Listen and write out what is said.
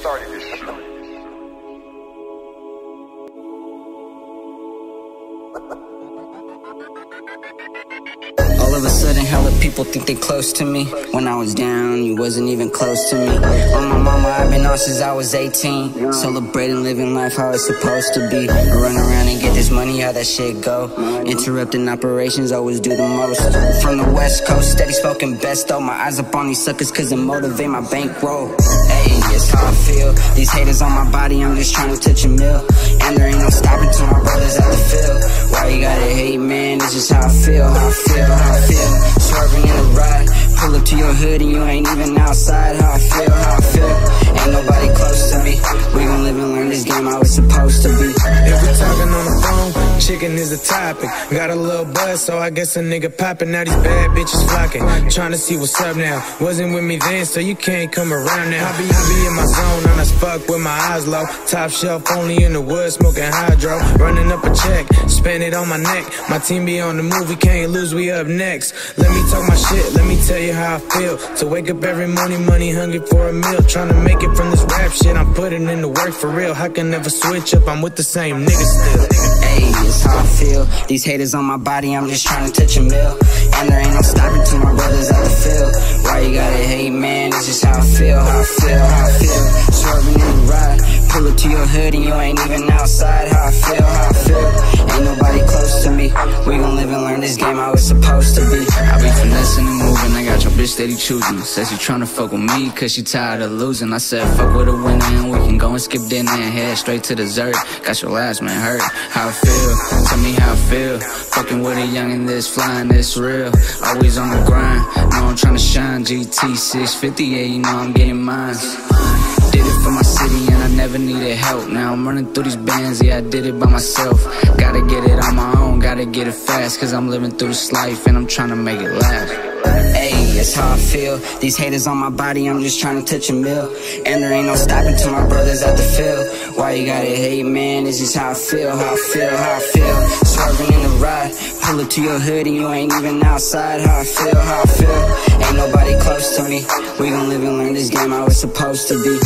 started this shit. All of a sudden, hella people think they close to me. When I was down, you wasn't even close to me. On my mama, I've been on since I was 18. Celebrating living life how it's supposed to be. Run around and get this money, how that shit go. Interrupting operations, always do the most. From the west coast, steady smoking best though. My eyes up on these suckers cause it motivate my bankroll. Hey, it's how I feel. These haters on my body, I'm just trying to touch a mill. And there ain't no stopping till my brothers to your hood and you ain't even outside. How I feel, how I chicken is the topic. Got a little buzz, so I guess a nigga popping. Now these bad bitches flocking. Trying to see what's up now. Wasn't with me then, so you can't come around now. I be, I be in my zone, I'm as fuck with my eyes low. Top shelf, only in the woods, smoking hydro. Running up a check, spend it on my neck. My team be on the move, we can't lose, we up next. Let me talk my shit, let me tell you how I feel. To wake up every morning, money hungry for a meal. Trying to make it from this rap shit, I'm putting in the work for real. I can never switch up, I'm with the same nigga still. Hey, it's how I feel. These haters on my body, I'm just trying to touch a mill. And there ain't no stopping till my brothers at the field. Why you gotta hate, man? This is how I feel, how I feel, how I feel. Swerving in the ride, pull up to your hood and you ain't even outside. How I feel, how I feel. Ain't nobody close to me. We gon' live and learn this game how it's supposed to be bitch steady choosing. Says she tryna fuck with me, cause she tired of losing. I said, fuck with a winner and we can go and skip dinner and head straight to dessert. Got your last man hurt. How I feel, tell me how I feel. Fucking with a youngin' this flying, this real. Always on the grind, know I'm tryna shine. GT 650, yeah, you know I'm getting mines. Did it for my city and I never needed help. Now I'm running through these bands, yeah, I did it by myself. Gotta get it on my own, gotta get it fast. Cause I'm living through this life and I'm trying to make it last that's how I feel. These haters on my body, I'm just trying to touch a mill. And there ain't no stopping till my brothers at the field. Why you gotta hate, man? This is how I feel, how I feel, how I feel. Swerving in the ride, pull up to your hood and you ain't even outside. How I feel, how I feel. Ain't nobody close to me. We gon' live and learn this game I was supposed to be.